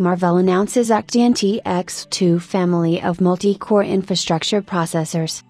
Marvell announces Octeon TX2 family of multi-core infrastructure processors.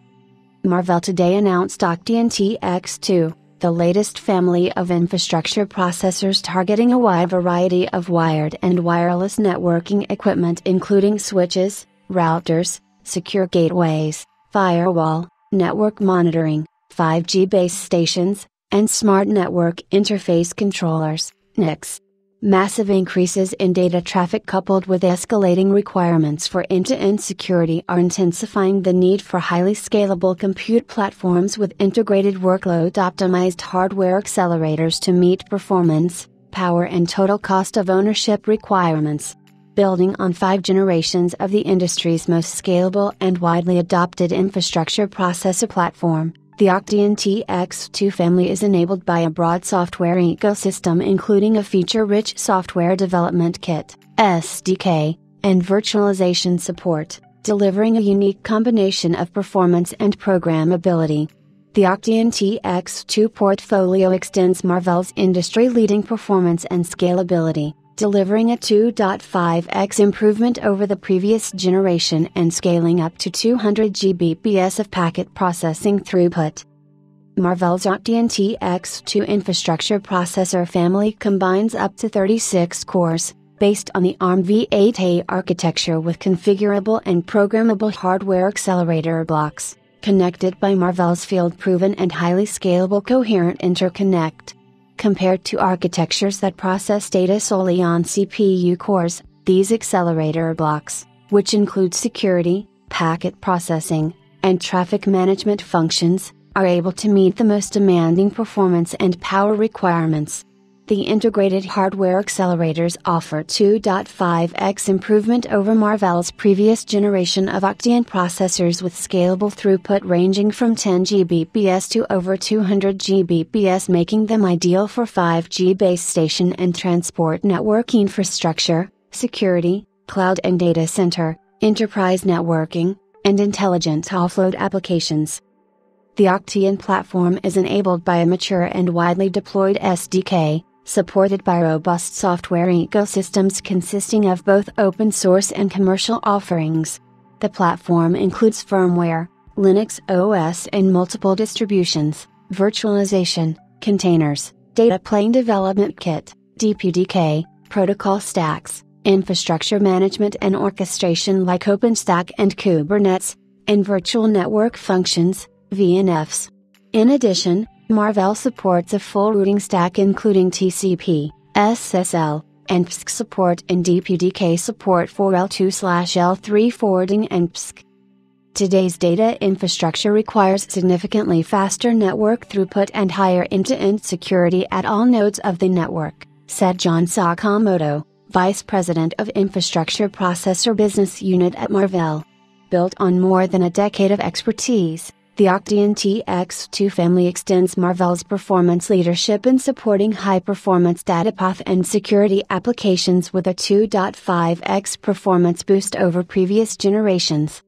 Marvell today announced Octeon TX2, the latest family of infrastructure processors targeting a wide variety of wired and wireless networking equipment including switches, routers, secure gateways, firewall, network monitoring, 5G base stations, and smart network interface controllers, NICs. Massive increases in data traffic coupled with escalating requirements for end to end security are intensifying the need for highly scalable compute platforms with integrated workload optimized hardware accelerators to meet performance, power, and total cost of ownership requirements. Building on five generations of the industry's most scalable and widely adopted infrastructure processor platform, the Octeon TX2 family is enabled by a broad software ecosystem including a feature-rich software development kit, SDK, and virtualization support, delivering a unique combination of performance and programmability. The Octeon TX2 portfolio extends Marvell's industry-leading performance and scalability, delivering a 2.5x improvement over the previous generation and scaling up to 200 Gbps of packet processing throughput. Marvell's Octeon TX2 infrastructure processor family combines up to 36 cores, based on the ARM v8a architecture with configurable and programmable hardware accelerator blocks, connected by Marvell's field proven and highly scalable coherent interconnect. Compared to architectures that process data solely on CPU cores, these accelerator blocks, which include security, packet processing, and traffic management functions, are able to meet the most demanding performance and power requirements. The integrated hardware accelerators offer 2.5x improvement over Marvell's previous generation of Octeon processors with scalable throughput ranging from 10 Gbps to over 200 Gbps making them ideal for 5G base station and transport network infrastructure, security, cloud and data center, enterprise networking, and intelligent offload applications. The Octeon platform is enabled by a mature and widely deployed SDK, supported by robust software ecosystems consisting of both open source and commercial offerings. The platform includes firmware, Linux OS and multiple distributions, virtualization, containers, data plane development kit, DPDK, protocol stacks, infrastructure management and orchestration like OpenStack and Kubernetes, and virtual network functions, VNFs. In addition, Marvell supports a full routing stack including TCP, SSL, and PSK support and DPDK support for L2/L3 forwarding and PSK. Today's data infrastructure requires significantly faster network throughput and higher end-to-end security at all nodes of the network, said John Sakamoto, Vice President of Infrastructure Processor Business Unit at Marvell. Built on more than a decade of expertise, the Octeon TX2 family extends Marvell's performance leadership in supporting high performance data path and security applications with a 2.5x performance boost over previous generations.